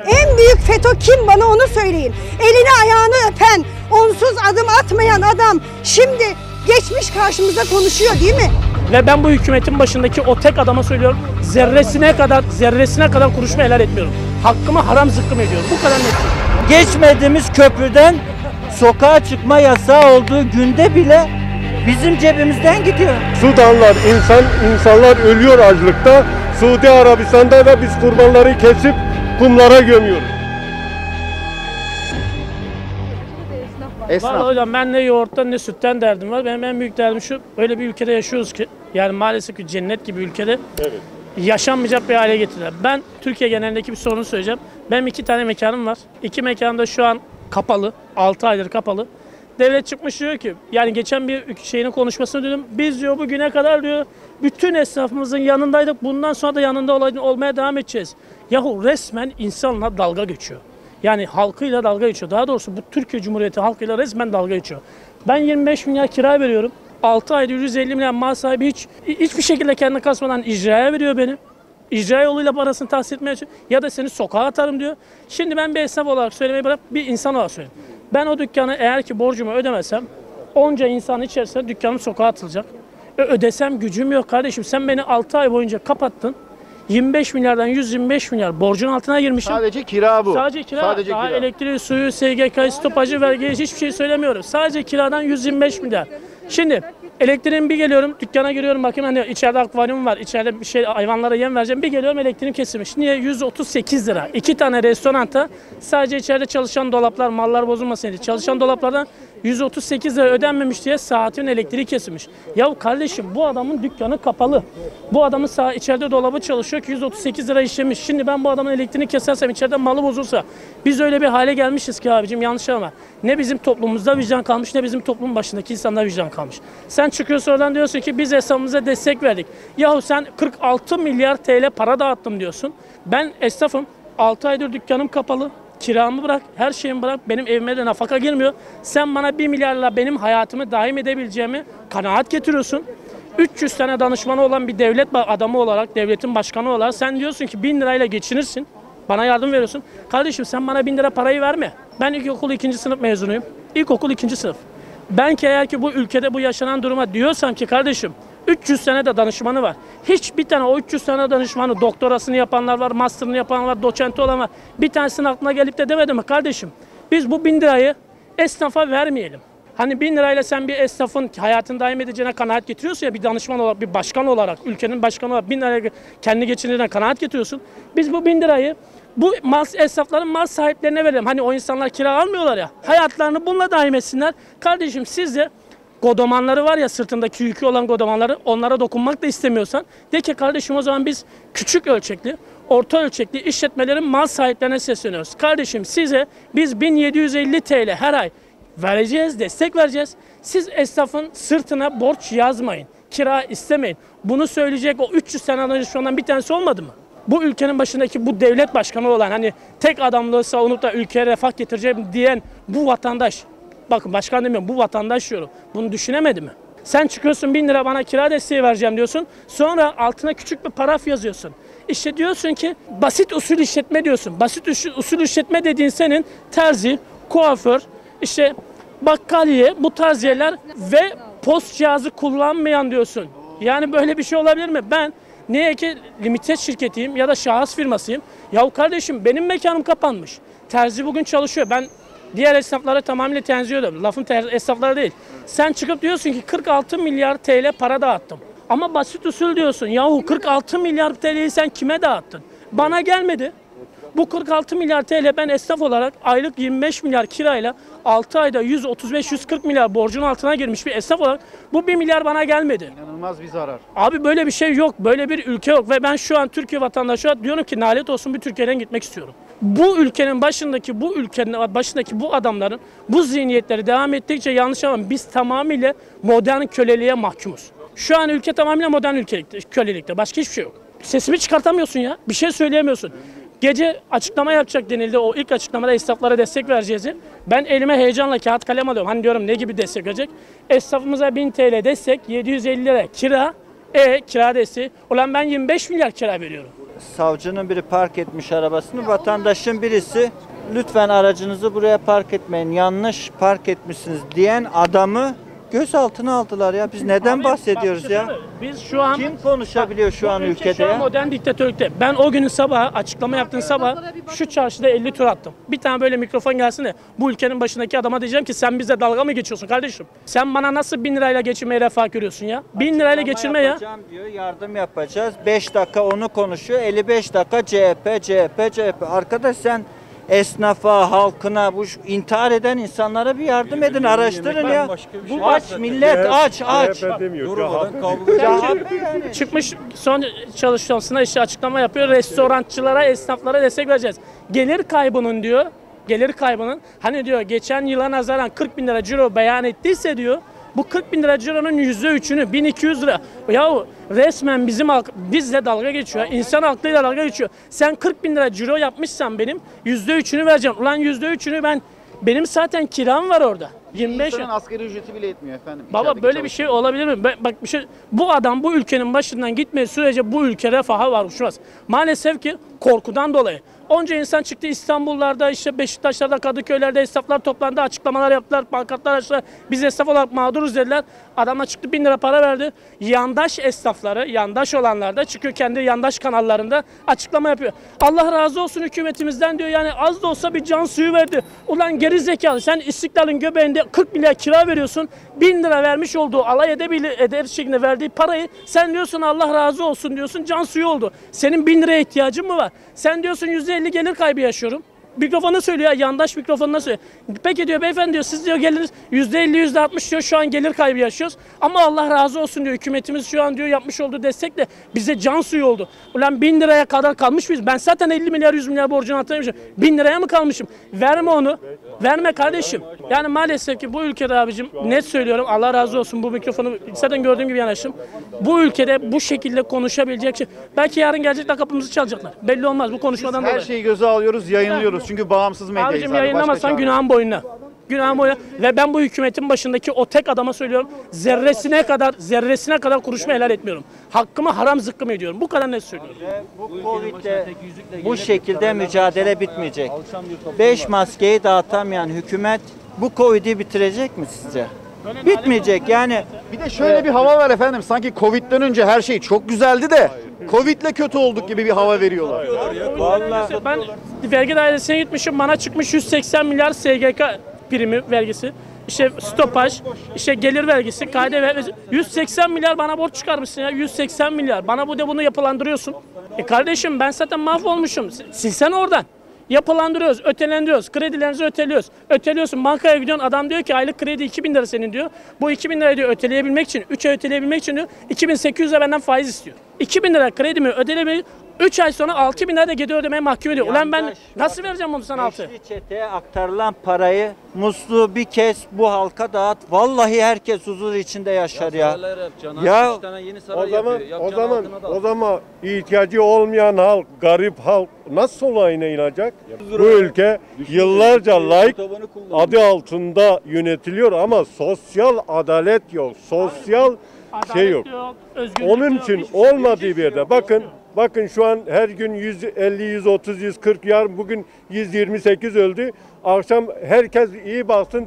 En büyük FETÖ kim bana onu söyleyin. Elini ayağını öpen, onsuz adım atmayan adam şimdi geçmiş karşımıza konuşuyor değil mi? Ve ben bu hükümetin başındaki o tek adama söylüyorum. Zerresine kadar, zerresine kadar konuşma helal etmiyorum. Hakkımı haram zıkkım ediyorum. Bu kadar net. Geçmediğimiz köprüden sokağa çıkma yasağı olduğu günde bile bizim cebimizden gidiyor. Sudanlar, insan insanlar ölüyor açlıkta. Suudi Arabistan'da da biz kurbanları kesip kumlara gömüyoruz. Vallahi hocam ben ne yoğurttan ne sütten derdim var. Benim en büyük derdim şu. Öyle bir ülkede yaşıyoruz ki. Yani maalesef ki cennet gibi ülkede. Yaşanmayacak bir hale getirdiler. Ben Türkiye genelindeki bir sorunu söyleyeceğim. Benim iki tane mekanım var. İki mekan da şu an kapalı. 6 aydır kapalı. Devlet çıkmış diyor ki yani geçen bir şeyinin konuşmasını duydum. Biz diyor bugüne kadar diyor bütün esnafımızın yanındaydık. Bundan sonra da yanında olay- olmaya devam edeceğiz. Yahu resmen insanla dalga geçiyor. Yani halkıyla dalga geçiyor. Daha doğrusu bu Türkiye Cumhuriyeti halkıyla resmen dalga geçiyor. Ben 25 milyar kira veriyorum. 6 ayda 150 milyar mal sahibi hiç hiçbir şekilde kendine kasmadan icraya veriyor beni. İcra yoluyla parasını tahsil etmeye çalışıyor. Ya da seni sokağa atarım diyor. Şimdi ben bir esnaf olarak söylemeyi bırak bir insan olarak söyleyeyim. Ben o dükkanı eğer ki borcumu ödemesem onca insan içerisinde dükkanım sokağa atılacak. E, ödesem gücüm yok kardeşim. Sen beni 6 ay boyunca kapattın. 25 milyardan 125 milyar borcun altına girmişim. Sadece kira bu. Sadece kira, Sadece daha kira. elektriği, suyu, SGK, stopajı, vergi hiçbir şey söylemiyorum. Sadece kiradan 125 milyar. Şimdi elektriğin bir geliyorum, dükkana giriyorum bakayım hani içeride akvaryum var, içeride bir şey hayvanlara yem vereceğim. Bir geliyorum elektriğim kesilmiş. Niye? 138 lira. İki tane restoranta sadece içeride çalışan dolaplar, mallar bozulmasın diye çalışan dolaplardan 138 lira ödenmemiş diye saatin elektriği kesilmiş. Ya kardeşim bu adamın dükkanı kapalı. Bu adamın sağ içeride dolabı çalışıyor ki 138 lira işlemiş. Şimdi ben bu adamın elektriğini kesersem içeride malı bozulsa biz öyle bir hale gelmişiz ki abicim yanlış ama ne bizim toplumumuzda vicdan kalmış ne bizim toplumun başındaki insanlar vicdan kalmış. Sen çıkıyorsun oradan diyorsun ki biz hesabımıza destek verdik. Yahu sen 46 milyar TL para dağıttım diyorsun. Ben esnafım 6 aydır dükkanım kapalı. Kiramı bırak, her şeyimi bırak. Benim evime de nafaka girmiyor. Sen bana 1 milyarla benim hayatımı daim edebileceğimi kanaat getiriyorsun. 300 tane danışmanı olan bir devlet adamı olarak, devletin başkanı olarak sen diyorsun ki 1000 lirayla geçinirsin. Bana yardım veriyorsun. Kardeşim sen bana 1000 lira parayı verme. Ben ilkokul 2. sınıf mezunuyum. İlkokul 2. sınıf. Ben ki eğer ki bu ülkede bu yaşanan duruma diyorsam ki kardeşim 300 tane de danışmanı var. Hiçbir tane o 300 tane danışmanı doktorasını yapanlar var, master'ını yapanlar var, doçenti olan var. Bir tanesinin aklına gelip de demedi mi kardeşim? Biz bu bin lirayı esnafa vermeyelim. Hani bin lirayla sen bir esnafın hayatını daim edeceğine kanaat getiriyorsun ya bir danışman olarak, bir başkan olarak, ülkenin başkanı olarak bin lirayla kendi geçinirine kanaat getiriyorsun. Biz bu bin lirayı bu mal esnafların mal sahiplerine verelim. Hani o insanlar kira almıyorlar ya. Hayatlarını bununla daim etsinler. Kardeşim siz de godomanları var ya sırtındaki yükü olan godomanları onlara dokunmak da istemiyorsan de ki kardeşim o zaman biz küçük ölçekli, orta ölçekli işletmelerin mal sahiplerine sesleniyoruz. Kardeşim size biz 1750 TL her ay vereceğiz, destek vereceğiz. Siz esnafın sırtına borç yazmayın, kira istemeyin. Bunu söyleyecek o 300 tane danışmandan bir tanesi olmadı mı? Bu ülkenin başındaki bu devlet başkanı olan hani tek adamlığı savunup da ülkeye refah getireceğim diyen bu vatandaş Bakın başkan demiyorum bu vatandaş diyorum. Bunu düşünemedi mi? Sen çıkıyorsun bin lira bana kira desteği vereceğim diyorsun. Sonra altına küçük bir paraf yazıyorsun. İşte diyorsun ki basit usul işletme diyorsun. Basit usul- işletme dediğin senin terzi, kuaför, işte bakkaliye bu tarz yerler ve post cihazı kullanmayan diyorsun. Yani böyle bir şey olabilir mi? Ben niye ki limited şirketiyim ya da şahıs firmasıyım. Yahu kardeşim benim mekanım kapanmış. Terzi bugün çalışıyor. Ben Diğer esnaflara tamamıyla tenzih ediyorum. Lafın ter- esnaflara değil. Sen çıkıp diyorsun ki 46 milyar TL para dağıttım. Ama basit usul diyorsun. Yahu 46 milyar TL'yi sen kime dağıttın? Bana gelmedi. Bu 46 milyar TL ben esnaf olarak aylık 25 milyar kirayla 6 ayda 135-140 milyar borcun altına girmiş bir esnaf olarak bu 1 milyar bana gelmedi. İnanılmaz bir zarar. Abi böyle bir şey yok. Böyle bir ülke yok. Ve ben şu an Türkiye vatandaşı olarak diyorum ki nalet olsun bir Türkiye'den gitmek istiyorum. Bu ülkenin başındaki bu ülkenin başındaki bu adamların bu zihniyetleri devam ettikçe yanlış ama biz tamamıyla modern köleliğe mahkumuz. Şu an ülke tamamıyla modern ülkelikte, kölelikte. Başka hiçbir şey yok. Sesimi çıkartamıyorsun ya. Bir şey söyleyemiyorsun. Gece açıklama yapacak denildi. O ilk açıklamada esnaflara destek vereceğiz. Ben elime heyecanla kağıt kalem alıyorum. Hani diyorum ne gibi destek verecek? Esnafımıza 1000 TL destek, 750 lira kira. E kira desteği. Ulan ben 25 milyar kira veriyorum. Savcının biri park etmiş arabasını. Vatandaşın birisi lütfen aracınızı buraya park etmeyin. Yanlış park etmişsiniz diyen adamı gözaltına aldılar ya. Biz neden Abi, bahsediyoruz bak ya? Biz şu an Kim konuşabiliyor şu an ülkede şu an ya? modern diktatörlükte. Ben o günün sabahı açıklama yaptığın sabah şu çarşıda 50 tur attım. Bir tane böyle mikrofon gelsin de bu ülkenin başındaki adama diyeceğim ki sen bize dalga mı geçiyorsun kardeşim? Sen bana nasıl bin lirayla geçirmeyi refah görüyorsun ya? Bin lirayla geçirme ya. Diyor, yardım yapacağız. 5 dakika onu konuşuyor, 55 dakika CHP, CHP, CHP. Arkadaş sen esnafa, halkına, bu intihar eden insanlara bir yardım edin, araştırın ya. Bu aç millet, aç, aç. CHP demiyor. CHP yani. Çıkmış son çalışmasında işte açıklama yapıyor. Restorançılara, esnaflara destek vereceğiz. Gelir kaybının diyor. Gelir kaybının hani diyor geçen yıla nazaran 40 bin lira ciro beyan ettiyse diyor. Bu 40 bin lira cironun yüzde üçünü 1200 lira. Yahu resmen bizim bizle dalga geçiyor. İnsan aklıyla dalga geçiyor. Sen 40 bin lira ciro yapmışsan benim yüzde üçünü vereceğim. Ulan yüzde üçünü ben benim zaten kiram var orada. 25 İnsanın asgari ücreti bile yetmiyor efendim. Baba İçerideki böyle bir şey olabilir mi? Ben- Bak bir şey bu adam bu ülkenin başından gitmediği sürece bu ülke refaha varmışmaz. Maalesef ki korkudan dolayı. Onca insan çıktı İstanbullarda, işte Beşiktaşlarda, Kadıköylerde esnaflar toplandı, açıklamalar yaptılar, pankartlar açtılar. Biz esnaf olarak mağduruz dediler. Adamlar çıktı bin lira para verdi. Yandaş esnafları, yandaş olanlar da çıkıyor kendi yandaş kanallarında açıklama yapıyor. Allah razı olsun hükümetimizden diyor yani az da olsa bir can suyu verdi. Ulan geri zekalı sen istiklalin göbeğinde 40 milyar kira veriyorsun. Bin lira vermiş olduğu alay edebilir, eder şeklinde verdiği parayı sen diyorsun Allah razı olsun diyorsun can suyu oldu. Senin bin liraya ihtiyacın mı var? Sen diyorsun %50 gelir kaybı yaşıyorum. Mikrofona söylüyor ya yandaş mikrofonuna söylüyor. Peki diyor beyefendi diyor siz diyor geliriz %50 %60 diyor şu an gelir kaybı yaşıyoruz. Ama Allah razı olsun diyor hükümetimiz şu an diyor yapmış olduğu destekle bize can suyu oldu. Ulan bin liraya kadar kalmış mıyız? Ben zaten 50 milyar 100 milyar borcunu hatırlamışım. Bin liraya mı kalmışım? Verme onu. Verme kardeşim. Yani maalesef ki bu ülkede abicim net söylüyorum Allah razı olsun bu mikrofonu zaten gördüğüm gibi yanaştım. Bu ülkede bu şekilde konuşabilecek şey. Belki yarın gelecekler kapımızı çalacaklar. Belli olmaz bu konuşmadan Her dolayı. şeyi göze alıyoruz, yayınlıyoruz. Çünkü bağımsız medyayız Abicim abi. Yok. günahın boyuna. Günahın boyuna. Ve ben bu hükümetin başındaki o tek adama söylüyorum. Zerresine kadar, zerresine kadar konuşma helal etmiyorum. Hakkımı haram zıkkım ediyorum. Bu kadar net söylüyorum. Bu Covid'le bu şekilde mücadele bitmeyecek. 5 maskeyi dağıtamayan hükümet bu Covid'i bitirecek mi sizce? Bitmeyecek yani. Bir de şöyle bir hava var efendim. Sanki Covid'den önce her şey çok güzeldi de Covid'le kötü olduk gibi bir hava veriyorlar. Vallahi Ben vergi dairesine gitmişim. Bana çıkmış 180 milyar SGK primi vergisi. İşte stopaj, işte gelir vergisi, KDV vergisi. 180 milyar bana borç çıkarmışsın ya. 180 milyar. Bana bu de bunu yapılandırıyorsun. E kardeşim ben zaten mahvolmuşum. Silsen oradan. Yapılandırıyoruz, ötelendiriyoruz. Kredilerinizi öteliyoruz. Öteliyorsun bankaya gidiyorsun adam diyor ki aylık kredi 2000 lira senin diyor. Bu 2000 lirayı diyor öteleyebilmek için, 3 ay öteleyebilmek için diyor 2800 lira benden faiz istiyor. 2000 lira kredimi ödeleyebilmek 3 ay sonra 6000 lira da geri ödemeye mahkum ediyor. Ulan ben nasıl vereceğim bunu sana altı? Beşli çeteye aktarılan parayı musluğu bir kez bu halka dağıt. Vallahi herkes huzur içinde yaşar ya. Ya O zaman o zaman o zaman ihtiyacı olmayan halk, garip halk nasıl olayına inanacak? Bu ülke yıllarca layık adı altında yönetiliyor ama sosyal adalet yok. Sosyal şey yok. özgürlük Onun yok, için şey olmadığı yok. bir yerde bakın bakın şu an her gün 150 130 140 yarın bugün 128 öldü. Akşam herkes iyi baksın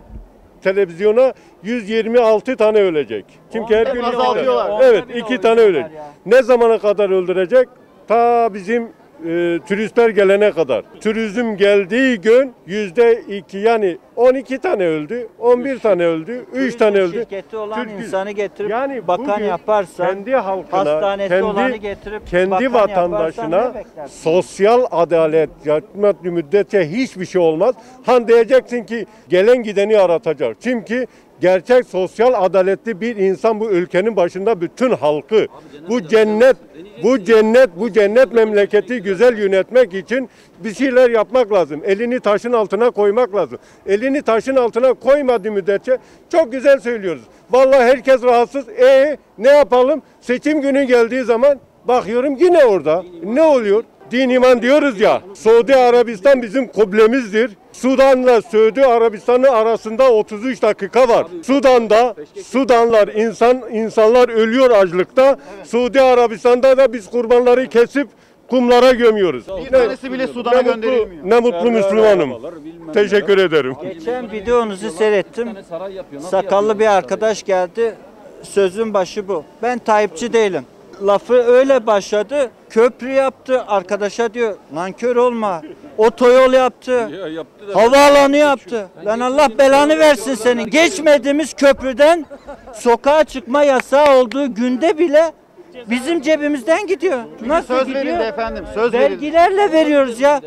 televizyona 126 tane ölecek. Çünkü her gün azaltıyorlar. Evet, iki tane ölecek. Ne zamana kadar öldürecek? Ta bizim e, turistler gelene kadar. Turizm geldiği gün yüzde iki yani 12 tane öldü, 11 tane öldü, 3 tane öldü. Şirketi olan Türk- insanı getirip Yani bakan bugün yaparsan kendi halkına, hastanesi kendi, olanı getirip kendi bakan vatandaşına sosyal adalet yapmadığı müddetçe hiçbir şey olmaz. Han diyeceksin ki gelen gideni aratacak. Çünkü gerçek sosyal adaletli bir insan bu ülkenin başında bütün halkı bu cennet bu cennet bu cennet memleketi güzel yönetmek için bir şeyler yapmak lazım. Elini taşın altına koymak lazım. Elini taşın altına koymadığı müddetçe çok güzel söylüyoruz. Vallahi herkes rahatsız. E ne yapalım? Seçim günü geldiği zaman bakıyorum yine orada. Ne oluyor? Din iman diyoruz ya. Suudi Arabistan bizim kıblemizdir. Sudan'la Suudi Arabistan'ın arasında 33 dakika var. Sudan'da Sudanlar insan insanlar ölüyor açlıkta. Suudi Arabistan'da da biz kurbanları kesip kumlara gömüyoruz. Bir tanesi bile Sudan'a ne mutlu, gönderilmiyor. ne mutlu Müslümanım. Teşekkür ederim. Geçen videonuzu seyrettim. Sakallı bir arkadaş geldi. Sözün başı bu. Ben Tayyipçi değilim. Lafı öyle başladı. Köprü yaptı. Arkadaşa diyor nankör olma. Otoyol yaptı. Havaalanı yaptı. Lan Allah belanı versin senin. Geçmediğimiz köprüden sokağa çıkma yasağı olduğu günde bile bizim cebimizden gidiyor. Nasıl söz gidiyor? verildi efendim, söz verildi. Vergilerle veriyoruz ya.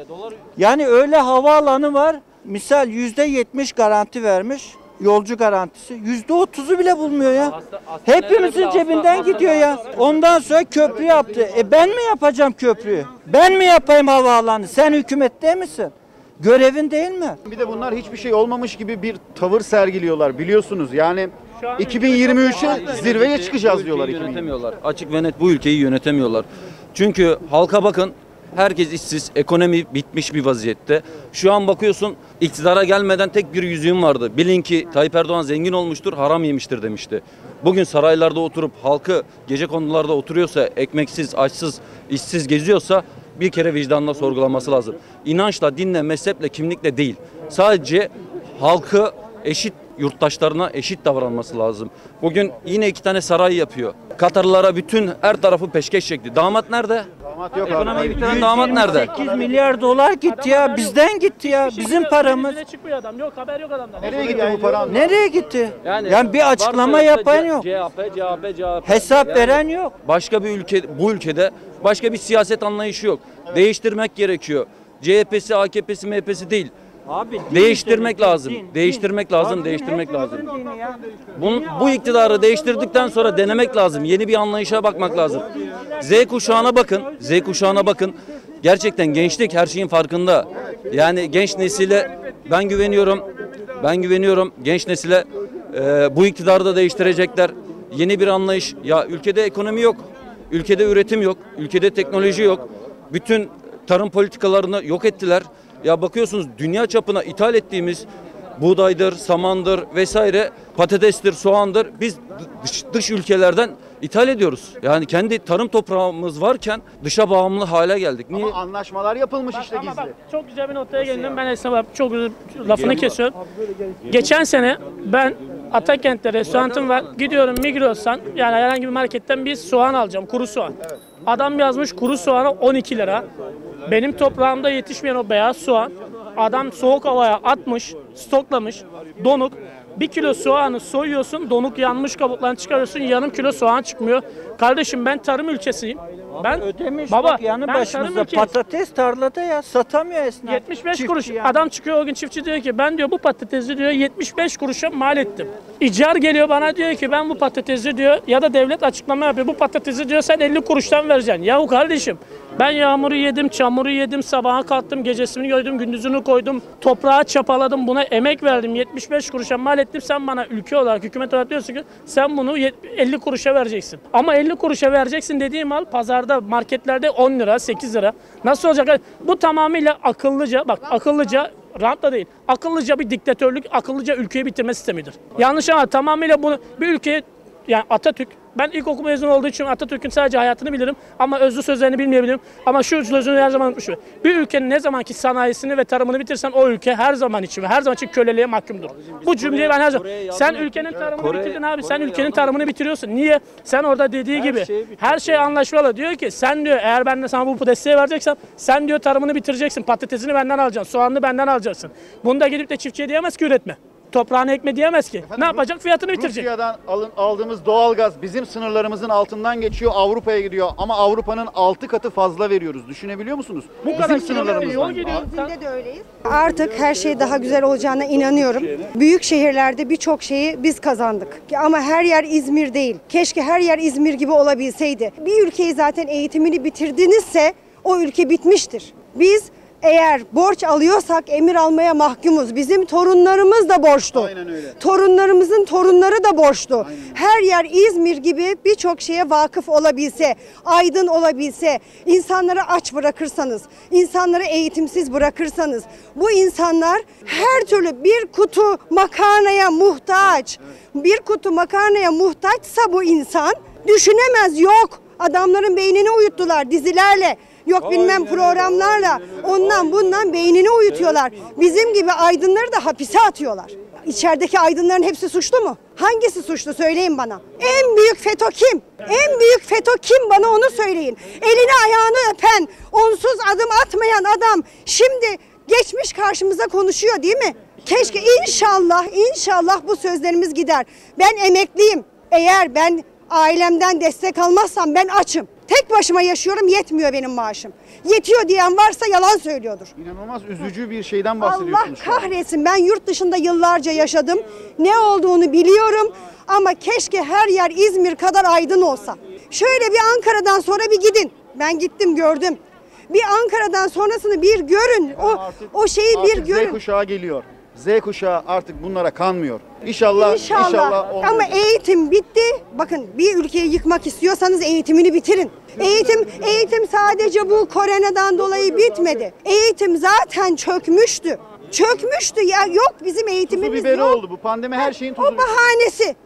Yani öyle havaalanı var. Misal yüzde yetmiş garanti vermiş. Yolcu garantisi. Yüzde otuzu bile bulmuyor ya. Hepimizin cebinden gidiyor ya. Ondan sonra köprü yaptı. E ben mi yapacağım köprüyü? Ben mi yapayım havaalanı? Sen hükümette misin? Görevin değil mi? Bir de bunlar hiçbir şey olmamış gibi bir tavır sergiliyorlar biliyorsunuz. Yani 2023'e zirveye çıkacağız diyorlar. Ülkeyi 2023. yönetemiyorlar. Açık ve net bu ülkeyi yönetemiyorlar. Çünkü halka bakın herkes işsiz, ekonomi bitmiş bir vaziyette. Şu an bakıyorsun iktidara gelmeden tek bir yüzüğüm vardı. Bilin ki Tayyip Erdoğan zengin olmuştur, haram yemiştir demişti. Bugün saraylarda oturup halkı gece konularda oturuyorsa, ekmeksiz, açsız, işsiz geziyorsa bir kere vicdanla sorgulaması lazım. İnançla, dinle, mezheple, kimlikle değil. Sadece halkı eşit yurttaşlarına eşit davranması lazım. Bugün yine iki tane saray yapıyor. Katarlılara bütün her tarafı peşkeş çekti. Damat nerede? Damat yok Ekonomiyi bitiren damat nerede? 8 milyar dolar gitti ya. Bizden gitti ya. Bizim paramız. Çıkmıyor adam. Yok haber yok adamdan. Nereye gitti bu para? Nereye gitti? Yani, Yani, bir açıklama yapan yok. CHP, CHP, CHP. Hesap veren yok. Başka bir ülke, bu ülkede başka bir siyaset anlayışı yok. Değiştirmek gerekiyor. CHP'si, AKP'si, MHP'si değil. Abi din Değiştirmek üzerine, lazım. din, din. Değiştirmek lazım, Abi değiştirmek lazım. Bunu, bu iktidarı değiştirdikten sonra denemek lazım. Yeni bir anlayışa bakmak lazım. Z kuşağına bakın. Z kuşağına bakın. Gerçekten gençlik her şeyin farkında. Yani genç nesile ben güveniyorum. Ben güveniyorum genç nesile e, bu iktidarı da değiştirecekler. Yeni bir anlayış. Ya ülkede ekonomi yok. Ülkede üretim yok. Ülkede teknoloji yok. Bütün tarım politikalarını yok ettiler. Ya bakıyorsunuz dünya çapına ithal ettiğimiz buğdaydır, samandır vesaire, patatestir, soğandır. Biz dış, dış ülkelerden ithal ediyoruz. Yani kendi tarım toprağımız varken dışa bağımlı hale geldik. Niye? Ama anlaşmalar yapılmış işte Ama bak gizli. çok güzel bir noktaya geldim. Ben esnafa çok özür- lafını kesiyorum. Geçen sene ben Atakent'te restoranım var. Gidiyorum Migros'tan yani herhangi bir marketten bir soğan alacağım. Kuru soğan. Adam yazmış kuru soğana 12 lira. Benim toprağımda yetişmeyen o beyaz soğan. Adam soğuk havaya atmış, stoklamış, donuk. Bir kilo soğanı soyuyorsun, donuk yanmış kabuklarını çıkarıyorsun, yarım kilo soğan çıkmıyor. Kardeşim ben tarım ülkesiyim. Ben Ödemiş baba bak yanı ben başımızda patates tarlada ya satamıyor esnaf. 75 Çiftçi kuruş. yani. Adam çıkıyor o gün çiftçi diyor ki ben diyor bu patatesi diyor 75 kuruşa mal ettim. İcar geliyor bana diyor ki ben bu patatesi diyor ya da devlet açıklama yapıyor bu patatesi diyor sen 50 kuruştan vereceksin. Yahu kardeşim ben yağmuru yedim, çamuru yedim, sabaha kalktım, gecesini gördüm, gündüzünü koydum, toprağa çapaladım, buna emek verdim, 75 kuruşa mal ettim. Sen bana ülke olarak, hükümet olarak diyorsun ki sen bunu yet- 50 kuruşa vereceksin. Ama 50 kuruşa vereceksin dediğim mal pazarda, marketlerde 10 lira, 8 lira. Nasıl olacak? Bu tamamıyla akıllıca, bak akıllıca rant da değil. Akıllıca bir diktatörlük, akıllıca ülkeyi bitirme sistemidir. Yanlış ama tamamıyla bunu bir ülkeye yani Atatürk ben ilkokul mezunu olduğu için Atatürk'ün sadece hayatını bilirim ama özlü sözlerini bilmeyebilirim. Ama şu sözünü her zaman unutmuşum. Bir ülkenin ne zamanki sanayisini ve tarımını bitirsen o ülke her zaman için ve her zaman için köleliğe mahkumdur. Bu cümleyi ben her zaman... Sen ülkenin tarımını Kore- bitirdin abi. Sen ülkenin tarımını bitiriyorsun. Niye? Sen orada dediği gibi şeyi bitirdi. her şey anlaşmalı. Diyor ki sen diyor eğer ben de sana bu desteği vereceksem sen diyor tarımını bitireceksin. Patatesini benden alacaksın. Soğanını benden alacaksın. Bunu da gidip de çiftçiye diyemez ki üretme. Toprağını ekme diyemez ki. ne yapacak? Fiyatını bitirecek. Rusya'dan alın, aldığımız doğalgaz bizim sınırlarımızın altından geçiyor Avrupa'ya gidiyor ama Avrupa'nın 6 katı fazla veriyoruz. Düşünebiliyor musunuz? Bu bizim kadar sınırlarımızdan. Bizde de öyleyiz. Artık her şey daha güzel olacağına inanıyorum. Büyük şehirlerde birçok şeyi biz kazandık. Ama her yer İzmir değil. Keşke her yer İzmir gibi olabilseydi. Bir ülkeyi zaten eğitimini bitirdinizse o ülke bitmiştir. Biz eğer borç alıyorsak emir almaya mahkumuz. Bizim torunlarımız da borçlu. Aynen öyle. Torunlarımızın torunları da borçlu. Her yer İzmir gibi birçok şeye vakıf olabilse, aydın olabilse, insanları aç bırakırsanız, insanları eğitimsiz bırakırsanız, bu insanlar her türlü bir kutu makarnaya muhtaç, bir kutu makarnaya muhtaçsa bu insan düşünemez yok. Adamların beynini uyuttular dizilerle. Yok bilmem programlarla ondan bundan beynini uyutuyorlar. Bizim gibi aydınları da hapise atıyorlar. İçerideki aydınların hepsi suçlu mu? Hangisi suçlu söyleyin bana. En büyük FETÖ kim? En büyük FETÖ kim bana onu söyleyin. Elini ayağını öpen, onsuz adım atmayan adam şimdi geçmiş karşımıza konuşuyor değil mi? Keşke inşallah inşallah bu sözlerimiz gider. Ben emekliyim. Eğer ben ailemden destek almazsam ben açım. Tek başıma yaşıyorum yetmiyor benim maaşım. Yetiyor diyen varsa yalan söylüyordur. İnanılmaz üzücü bir şeyden Allah bahsediyorsunuz. şu an. kahretsin ben yurt dışında yıllarca yaşadım. Ne olduğunu biliyorum ama keşke her yer İzmir kadar aydın olsa. Şöyle bir Ankara'dan sonra bir gidin. Ben gittim gördüm. Bir Ankara'dan sonrasını bir görün. O Artık- o şeyi bir artık Z görün. kuşağı geliyor. Z kuşağı artık bunlara kanmıyor. İnşallah İnşallah. inşallah, Ama eğitim bitti. Bakın bir ülkeyi yıkmak istiyorsanız eğitimini bitirin. Eğitim eğitim sadece bu koronadan dolayı bitmedi. Eğitim zaten çökmüştü. Çökmüştü ya yok bizim Tuzu eğitimimiz biberi yok. oldu. Bu pandemi her şeyin tuzu O bahanesi.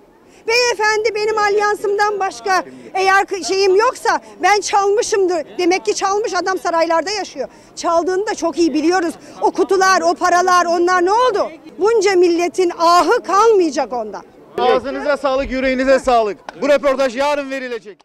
Beyefendi benim alyansımdan başka eğer şeyim yoksa ben çalmışımdır. Demek ki çalmış adam saraylarda yaşıyor. Çaldığını da çok iyi biliyoruz. O kutular, o paralar onlar ne oldu? Bunca milletin ahı kalmayacak onda. Ağzınıza sağlık, yüreğinize sağlık. Bu röportaj yarın verilecek.